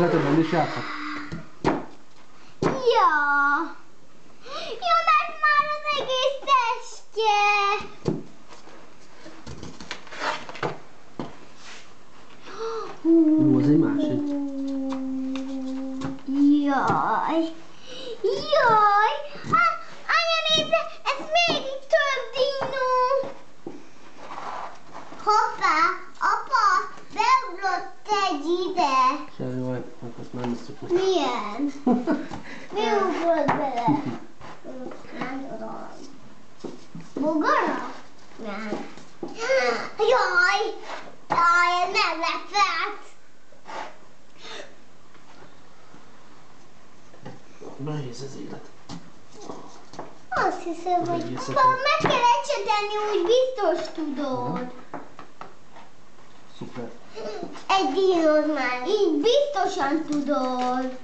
lehet, hogy nem is játszok. Ja. Jó, mert már az egész testje. Jó, az egy másik. Jaj. Jaj. Ah, anya, nézd, ez ide. Semmi baj, hát azt nézzük meg. Milyen? Mi ugrott bele? Nem tudom. Bogara? Nem. Jaj! Jaj, ez meglepett! Nehéz az élet. Azt hiszem, hogy apa, meg kell ecsetelni, úgy biztos tudod. Szuper. è di ormai. Il visto c'è un tudor.